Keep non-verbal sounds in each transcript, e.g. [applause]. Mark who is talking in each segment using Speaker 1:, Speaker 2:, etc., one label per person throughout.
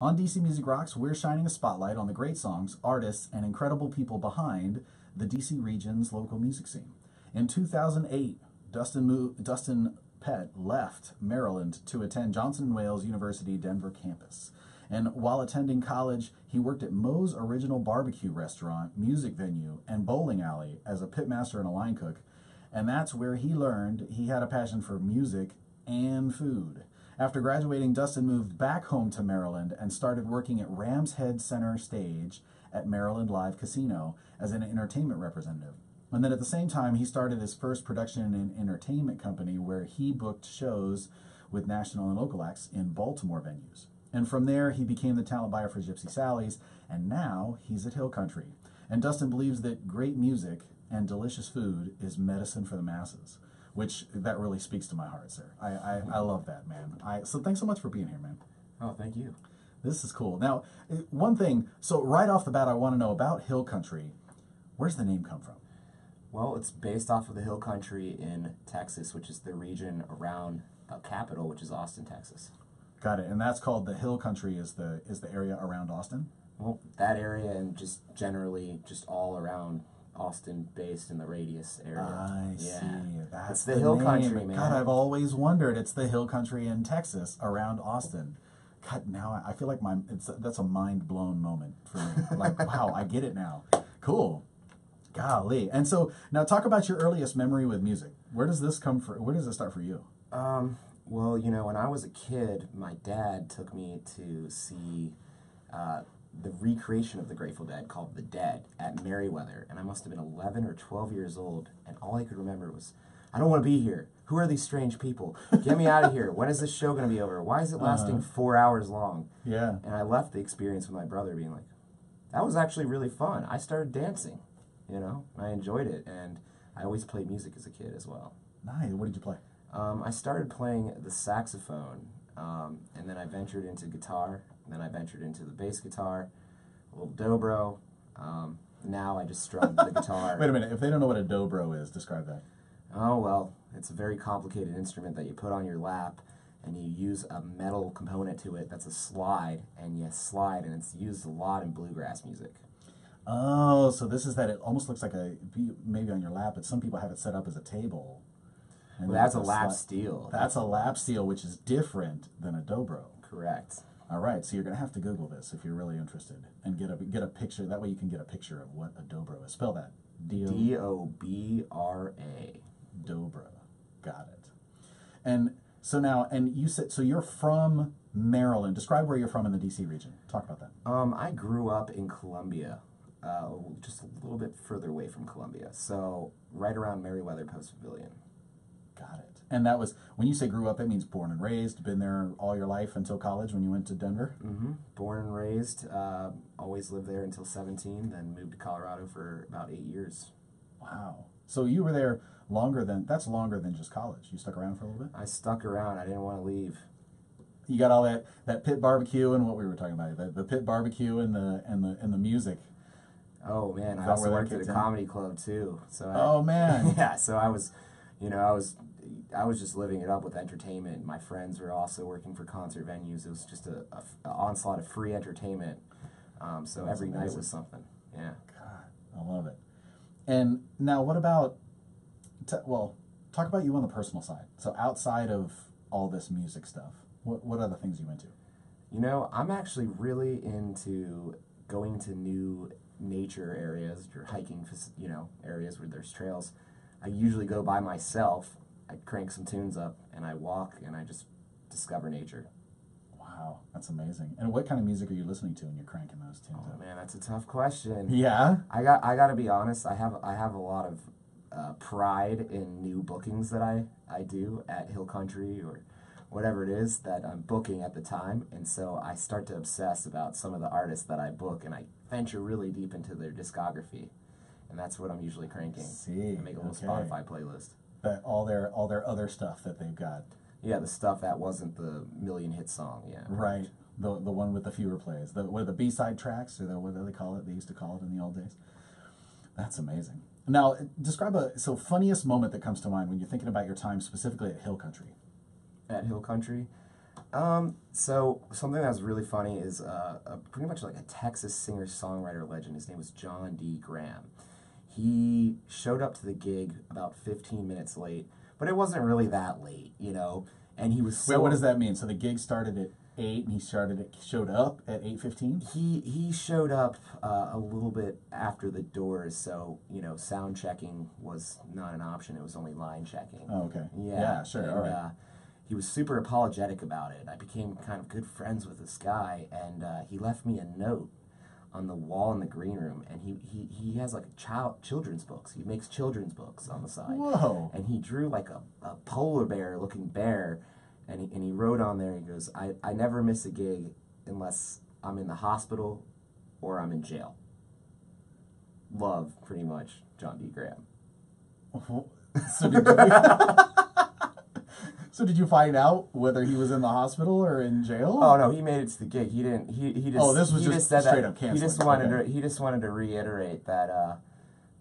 Speaker 1: On DC Music Rocks, we're shining a spotlight on the great songs, artists, and incredible people behind the DC region's local music scene. In 2008, Dustin, Mo- Dustin Pett left Maryland to attend Johnson & Wales University Denver campus. And while attending college, he worked at Moe's Original Barbecue Restaurant, music venue, and bowling alley as a pitmaster and a line cook. And that's where he learned he had a passion for music and food. After graduating, Dustin moved back home to Maryland and started working at Rams Head Center Stage at Maryland Live Casino as an entertainment representative. And then at the same time, he started his first production and entertainment company where he booked shows with national and local acts in Baltimore venues. And from there, he became the talent buyer for Gypsy Sally's, and now he's at Hill Country. And Dustin believes that great music and delicious food is medicine for the masses, which that really speaks to my heart, sir. I, I, I love that, man. I, so thanks so much for being here, man.
Speaker 2: Oh, thank you.
Speaker 1: This is cool. Now, uh, one thing, so right off the bat, I want to know about Hill Country. Where's the name come from?
Speaker 2: Well, it's based off of the hill country in Texas, which is the region around the capital, which is Austin, Texas.
Speaker 1: Got it. And that's called the Hill Country is the is the area around Austin.
Speaker 2: Well, that area and just generally just all around Austin, based in the radius area.
Speaker 1: I
Speaker 2: yeah.
Speaker 1: see. That's
Speaker 2: It's the hill
Speaker 1: name.
Speaker 2: country, man.
Speaker 1: God, I've always wondered. It's the Hill Country in Texas around Austin. God, now I I feel like my it's that's a mind blown moment for me. [laughs] Like, wow, I get it now. Cool. Golly. And so now talk about your earliest memory with music. Where does this come from? Where does it start for you?
Speaker 2: Um, well, you know, when I was a kid, my dad took me to see uh, the recreation of the Grateful Dead called The Dead at Merriweather, and I must have been 11 or 12 years old, and all I could remember was, I don't want to be here. Who are these strange people? Get me out of here. When is this show going to be over? Why is it lasting four hours long?
Speaker 1: Yeah.
Speaker 2: And I left the experience with my brother being like, that was actually really fun. I started dancing, you know, I enjoyed it, and I always played music as a kid as well.
Speaker 1: Nice. What did you play?
Speaker 2: Um, I started playing the saxophone, um, and then I ventured into guitar. And then I ventured into the bass guitar, a little dobro. Um, now I just strum the guitar. [laughs]
Speaker 1: Wait a minute. If they don't know what a dobro is, describe that.
Speaker 2: Oh well, it's a very complicated instrument that you put on your lap, and you use a metal component to it that's a slide, and you slide, and it's used a lot in bluegrass music.
Speaker 1: Oh, so this is that. It almost looks like a maybe on your lap, but some people have it set up as a table. And
Speaker 2: Well, that's a lap steel.
Speaker 1: That's a lap steel, which is different than a dobro.
Speaker 2: correct.
Speaker 1: All right, so you're gonna have to Google this if you're really interested, and get a get a picture. That way you can get a picture of what a dobro is. Spell that. D O
Speaker 2: D O B R A.
Speaker 1: dobro. Got it. And so now, and you said so you're from Maryland. Describe where you're from in the D.C. region. Talk about that.
Speaker 2: Um, I grew up in Columbia, uh, just a little bit further away from Columbia, so right around Merriweather Post Pavilion.
Speaker 1: Got it. And that was when you say grew up. That means born and raised. Been there all your life until college when you went to Denver.
Speaker 2: hmm Born and raised, uh, always lived there until 17, then moved to Colorado for about eight years.
Speaker 1: Wow. So you were there longer than that's longer than just college. You stuck around for a little bit.
Speaker 2: I stuck around. I didn't want to leave.
Speaker 1: You got all that that pit barbecue and what we were talking about the, the pit barbecue and the and the and the music.
Speaker 2: Oh man, I also worked at a
Speaker 1: in?
Speaker 2: comedy club too. So I,
Speaker 1: Oh man. [laughs]
Speaker 2: yeah, so I was, you know, I was, I was just living it up with entertainment. My friends were also working for concert venues. It was just a, a a onslaught of free entertainment. Um, so
Speaker 1: That's
Speaker 2: every night was something. Yeah.
Speaker 1: God, I love it. And now, what about? T- well, talk about you on the personal side. So outside of all this music stuff, what what other things you into?
Speaker 2: You know, I'm actually really into going to new nature areas or hiking, you know, areas where there's trails. I usually go by myself. I crank some tunes up and I walk and I just discover nature.
Speaker 1: Wow, that's amazing. And what kind of music are you listening to when you're cranking those tunes
Speaker 2: Oh
Speaker 1: up?
Speaker 2: man, that's a tough question.
Speaker 1: Yeah.
Speaker 2: I got I got to be honest. I have I have a lot of uh, pride in new bookings that I I do at Hill Country or whatever it is that I'm booking at the time, and so I start to obsess about some of the artists that I book, and I venture really deep into their discography, and that's what I'm usually cranking.
Speaker 1: See,
Speaker 2: I make a little
Speaker 1: okay.
Speaker 2: Spotify playlist.
Speaker 1: That all their all their other stuff that they've got.
Speaker 2: Yeah, the stuff that wasn't the million hit song. Yeah.
Speaker 1: Right. The the one with the fewer plays. The what are the B side tracks or the what do they call it? They used to call it in the old days. That's amazing. Now describe a so funniest moment that comes to mind when you're thinking about your time specifically at Hill Country.
Speaker 2: at Hill Country. Um, so something that was really funny is uh, a, pretty much like a Texas singer-songwriter legend. His name was Jon Dee Graham. He showed up to the gig about 15 minutes late, but it wasn't really that late, you know. And he was so
Speaker 1: Wait, what does that mean? So the gig started at eight, and he started it showed up at eight fifteen.
Speaker 2: He he showed up uh, a little bit after the doors, so you know sound checking was not an option. It was only line checking.
Speaker 1: Oh, okay.
Speaker 2: Yeah,
Speaker 1: Yeah, sure.
Speaker 2: and,
Speaker 1: all right.
Speaker 2: Uh, he was super apologetic about it. I became kind of good friends with this guy, and uh, he left me a note on the wall in the green room. And he, he, he has like a child children's books. He makes children's books on the side.
Speaker 1: Whoa.
Speaker 2: And he drew like a, a polar bear looking bear, and he, and he wrote on there. He goes, I, I never miss a gig unless I'm in the hospital or I'm in jail. Love, pretty much, Jon Dee Graham.
Speaker 1: So did you, [laughs] so did you find out whether he was in the hospital or in jail?
Speaker 2: Oh no, he made it to the gig. He didn't. He he just.
Speaker 1: Oh, this was
Speaker 2: he
Speaker 1: just
Speaker 2: said
Speaker 1: straight
Speaker 2: that,
Speaker 1: up
Speaker 2: He just wanted
Speaker 1: Okay.
Speaker 2: to. He just wanted to reiterate that uh,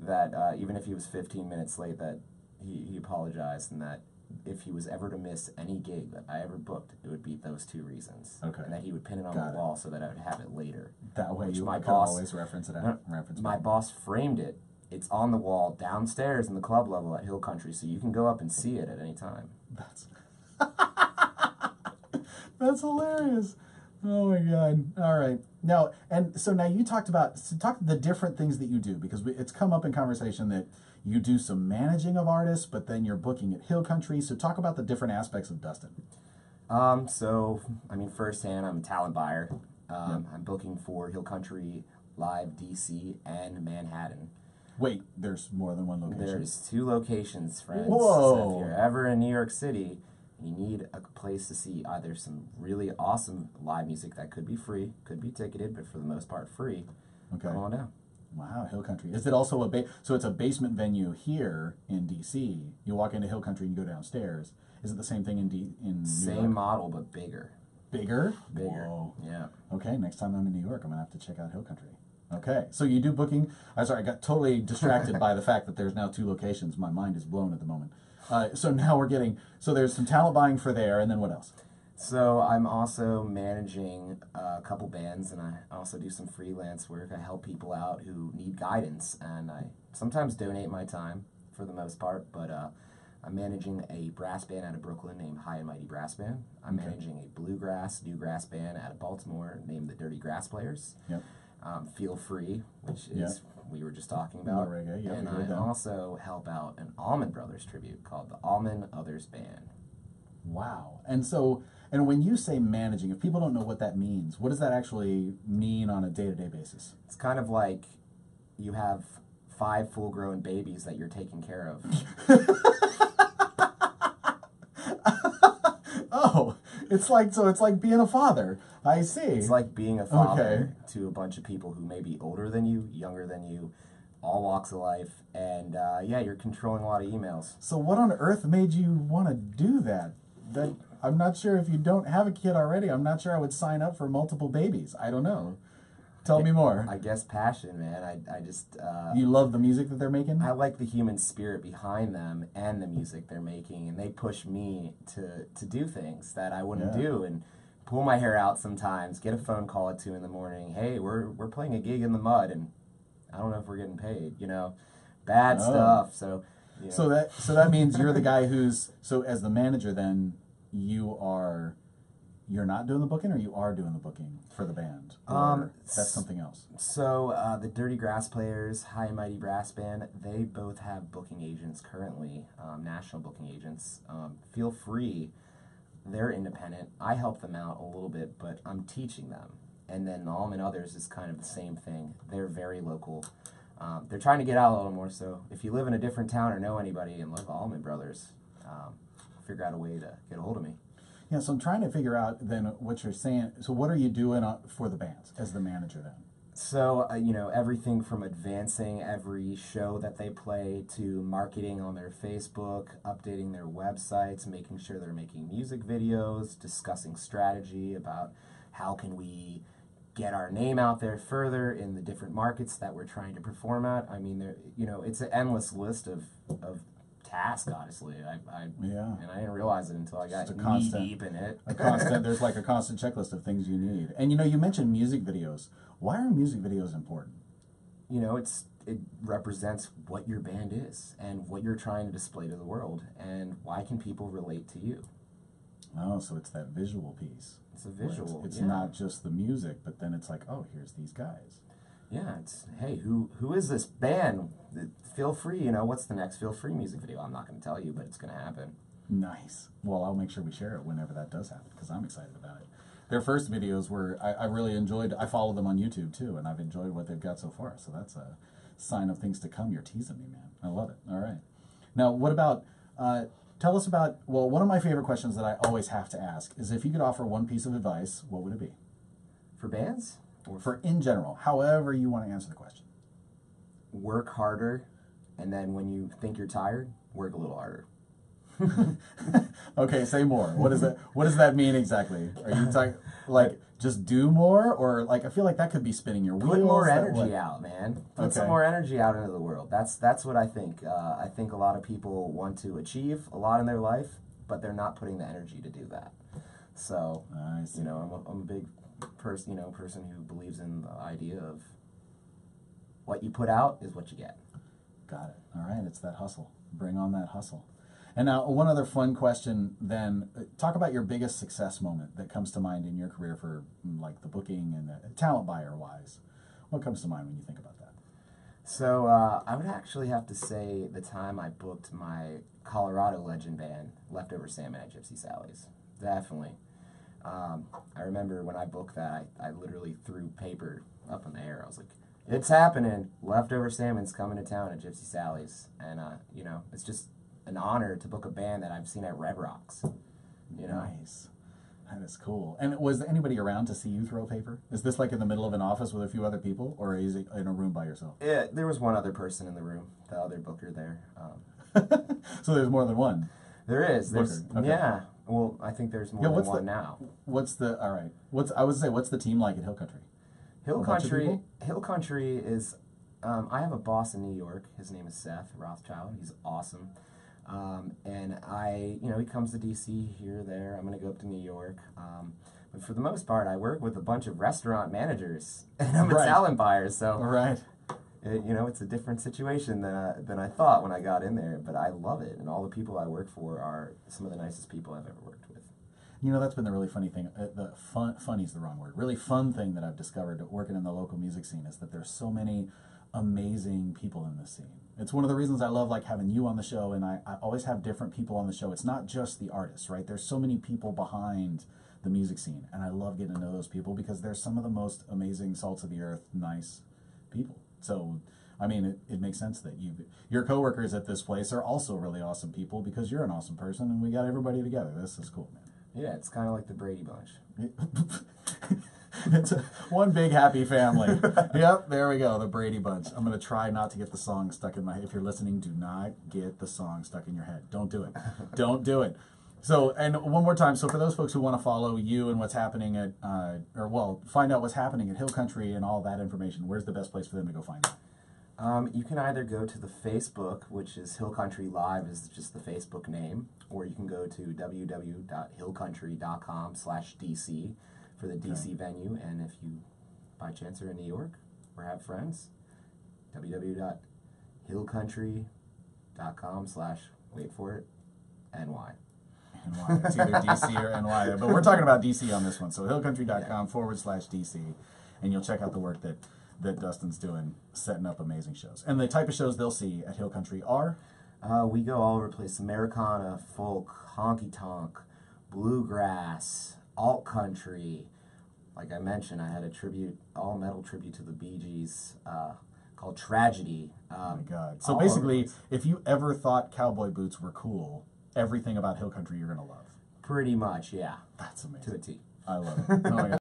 Speaker 2: that uh, even if he was 15 minutes late, that he, he apologized and that if he was ever to miss any gig that I ever booked, it would be those two reasons.
Speaker 1: Okay.
Speaker 2: And that he would pin it on
Speaker 1: Got
Speaker 2: the
Speaker 1: it.
Speaker 2: wall so that I would have it later.
Speaker 1: that way
Speaker 2: which
Speaker 1: you
Speaker 2: my boss-
Speaker 1: always reference it. Out, reference
Speaker 2: My
Speaker 1: back.
Speaker 2: boss framed it. It's on the wall downstairs in the club level at Hill Country, so you can go up and see it at any time.
Speaker 1: That's that's hilarious. Oh my god! All right, now and so now you talked about so talk the different things that you do because we, it's come up in conversation that you do some managing of artists, but then you're booking at Hill Country. So talk about the different aspects of Dustin.
Speaker 2: Um, so, I mean, firsthand, I'm a talent buyer. Um, I'm booking for Hill Country Live DC and Manhattan.
Speaker 1: Wait, there's more than one location.
Speaker 2: There's two locations, friends. So
Speaker 1: Whoa.
Speaker 2: if you're ever in New York City you need a place to see either some really awesome live music that could be free, could be ticketed, but for the most part free,
Speaker 1: Okay.
Speaker 2: come on down.
Speaker 1: Wow, Hill Country. Is it also a ba- so it's a basement venue here in DC? You walk into Hill Country and you go downstairs. Is it the same thing in D- in New
Speaker 2: Same
Speaker 1: York?
Speaker 2: model, but bigger.
Speaker 1: Bigger?
Speaker 2: Bigger.
Speaker 1: Whoa.
Speaker 2: Yeah.
Speaker 1: Okay, next time I'm in New York, I'm gonna have to check out Hill Country. Okay, so you do booking. I'm sorry, I got totally distracted [laughs] by the fact that there's now two locations. My mind is blown at the moment. Uh, so now we're getting so there's some talent buying for there, and then what else?
Speaker 2: So I'm also managing a couple bands, and I also do some freelance work. I help people out who need guidance, and I sometimes donate my time for the most part. But uh, I'm managing a brass band out of Brooklyn named High and Mighty Brass Band. I'm
Speaker 1: Okay.
Speaker 2: managing a bluegrass newgrass band out of Baltimore named the Dirty Grass Players.
Speaker 1: Yep.
Speaker 2: Um, Feel Free, which is we were just talking about,
Speaker 1: reggae, yeah,
Speaker 2: and I also help out an Allman Brothers tribute called the Allman Others Band.
Speaker 1: Wow. And so and when you say managing, if people don't know what that means, what does that actually mean on a day to day basis?
Speaker 2: It's kind of like you have five full grown babies that you're taking care of. [laughs]
Speaker 1: Oh, it's like so it's like being a father. I see.
Speaker 2: It's like being a father to a bunch of people who may be older than you, younger than you, all walks of life. And uh, yeah, you're controlling a lot of emails.
Speaker 1: So what on earth made you want to do that? That I'm not sure if you don't have a kid already. I'm not sure I would sign up for multiple babies. I don't know. Tell me more.
Speaker 2: I guess passion, man. I, I just, uh,
Speaker 1: You love the music that they're making?
Speaker 2: I like the human spirit behind them and the music they're making. And they push me to, to do things that I wouldn't
Speaker 1: Yeah.
Speaker 2: do. And pull my hair out sometimes, get a phone call at two in the morning. Hey, we're, we're playing a gig in the mud and I don't know if we're getting paid, you know, bad
Speaker 1: Oh.
Speaker 2: stuff. So, you know,
Speaker 1: So that so that means you're the guy who's so as the manager then you are you're not doing the booking or you are doing the booking for the band?
Speaker 2: Um,
Speaker 1: that's something else.
Speaker 2: So uh, the Dirty Grass Players, High and Mighty Brass Band, they both have booking agents currently, um, national booking agents. Um, feel free, they're independent. I help them out a little bit, but I'm teaching them. And then the Allman Others is kind of the same thing. They're very local. Um, they're trying to get out a little more. So if you live in a different town or know anybody and love Allman Brothers, um, figure out a way to get a hold of me.
Speaker 1: Yeah, so I'm trying to figure out then what you're saying. So what are you doing for the bands as the manager then?
Speaker 2: So, uh, you know, everything from advancing every show that they play to marketing on their Facebook, updating their websites, making sure they're making music videos, discussing strategy about how can we get our name out there further in the different markets that we're trying to perform at. I mean, there, you know, it's an endless list of, of task, honestly. I, I
Speaker 1: Yeah.
Speaker 2: and I didn't realize it until I got knee
Speaker 1: constant-
Speaker 2: deep in it.
Speaker 1: A constant, there's like a [laughs] constant checklist of things you need. And you know, you mentioned music videos. Why are music videos important?
Speaker 2: you know, it's it represents what your band is and what you're trying to display to the world, and why can people relate to you?
Speaker 1: Oh, so it's that visual piece.
Speaker 2: It's a visual.
Speaker 1: It's, it's
Speaker 2: yeah.
Speaker 1: not just the music, but then it's like, oh, here's these guys.
Speaker 2: Yeah, it's hey, who who is this band? Feel free, you know, what's the next Feel Free music video? I'm not going to tell you, but it's going to happen.
Speaker 1: Nice. Well, I'll make sure we share it whenever that does happen because I'm excited about it. Their first videos were, I, I really enjoyed, I follow them on YouTube too, and I've enjoyed what they've got so far. So that's a sign of things to come. You're teasing me, man. I love it. All right. Now, what about, uh, tell us about, well, one of my favorite questions that I always have to ask is if you could offer one piece of advice, what would it be?
Speaker 2: For bands, or
Speaker 1: For in general, however you want to answer the question.
Speaker 2: work harder, and then when you think you're tired, work a little harder. [laughs]
Speaker 1: Okay, say more. What does that What does that mean exactly? Are you talking like just do more, or like I feel like that could be spinning your wheels?
Speaker 2: Put more energy out, man. Put
Speaker 1: Okay.
Speaker 2: some more energy out into the world. That's that's what I think. Uh, I think a lot of people want to achieve a lot in their life, but they're not putting the energy to do that. So, you know, I'm a, I'm a big person, you know, person who believes in the idea of what you put out is what you get.
Speaker 1: Got it. All right, it's that hustle. Bring on that hustle. And now, one other fun question. Then, Uh, talk about your biggest success moment that comes to mind in your career for mm, like the booking and the talent buyer wise. What comes to mind when you think about that?
Speaker 2: So uh, I would actually have to say the time I booked my Colorado legend band, Leftover Salmon at Gypsy Sally's. Definitely. Um, I remember when I booked that, I, I literally threw paper up in the air. I was like, it's happening. Leftover Salmon's coming to town at Gypsy Sally's. And, uh, you know, it's just an honor to book a band that I've seen at Red Rocks. You know?
Speaker 1: Nice. That is cool. And was anybody around to see you throw paper? Is this like in the middle of an office with a few other people, or is it in a room by yourself?
Speaker 2: Yeah, there was one other person in the room, the other booker there. Um, [laughs]
Speaker 1: so there's more than one.
Speaker 2: There is. There's
Speaker 1: okay.
Speaker 2: yeah. Well, I think there's more
Speaker 1: Yeah,
Speaker 2: than
Speaker 1: what's
Speaker 2: one
Speaker 1: the-
Speaker 2: now.
Speaker 1: What's the all right? What's I would say what's the team like at Hill Country?
Speaker 2: Hill Country. Hill Country is. Um, I have a boss in New York. His name is Seth Rothschild. He's awesome. Um, and I, you know, he comes to DC here, there. I'm gonna go up to New York. Um, but for the most part, I work with a bunch of restaurant managers, [laughs] and I'm a
Speaker 1: Right.
Speaker 2: talent buyer. So
Speaker 1: All right.
Speaker 2: It, you know, it's a different situation than I, than I thought when I got in there. But I love it, and all the people I work for are some of the nicest people I've ever worked with.
Speaker 1: You know, that's been the really funny thing. Uh, the fun, funny's the wrong word. Really fun thing that I've discovered working in the local music scene is that there's so many amazing people in this scene. It's one of the reasons I love like having you on the show, and I, I always have different people on the show. It's not just the artists, right? There's so many people behind the music scene, and I love getting to know those people because they're some of the most amazing, salts of the earth, nice people. So, I mean, it, it makes sense that you your coworkers at this place are also really awesome people because you're an awesome person, and we got everybody together. This is cool, man.
Speaker 2: Yeah, it's kind of like the Brady Bunch. [laughs]
Speaker 1: it's a, one big happy family. [laughs] yep, there we go, the Brady Bunch. I'm gonna try not to get the song stuck in my. If you're listening, do not get the song stuck in your head. Don't do it. Don't do it. So, and one more time. So, for those folks who want to follow you and what's happening at, uh, or well, find out what's happening at Hill Country and all that information, where's the best place for them to go find it?
Speaker 2: Um, you can either go to the Facebook, which is Hill Country Live, is just the Facebook name, or you can go to www.hillcountry.com slash DC for the DC venue. And if you, by chance, are in New York or have friends, www.hillcountry.com slash, wait for it, NY.
Speaker 1: NY. It's either DC or NY, [laughs] but we're talking about DC on this one. So hillcountry.com forward slash DC, and you'll check out the work that that Dustin's doing, setting up amazing shows. And the type of shows they'll see at Hill Country are
Speaker 2: Uh, we go all over the place Americana, folk, honky tonk, bluegrass, alt country. Like I mentioned, I had a tribute, all metal tribute to the Bee Gees uh, called Tragedy.
Speaker 1: oh
Speaker 2: Um,
Speaker 1: my god. So
Speaker 2: all over the
Speaker 1: basically, if you ever thought cowboy boots were cool, everything about Hill Country you're gonna love.
Speaker 2: pretty much, yeah,
Speaker 1: That's amazing.
Speaker 2: to a. T.
Speaker 1: I love it. Oh my god.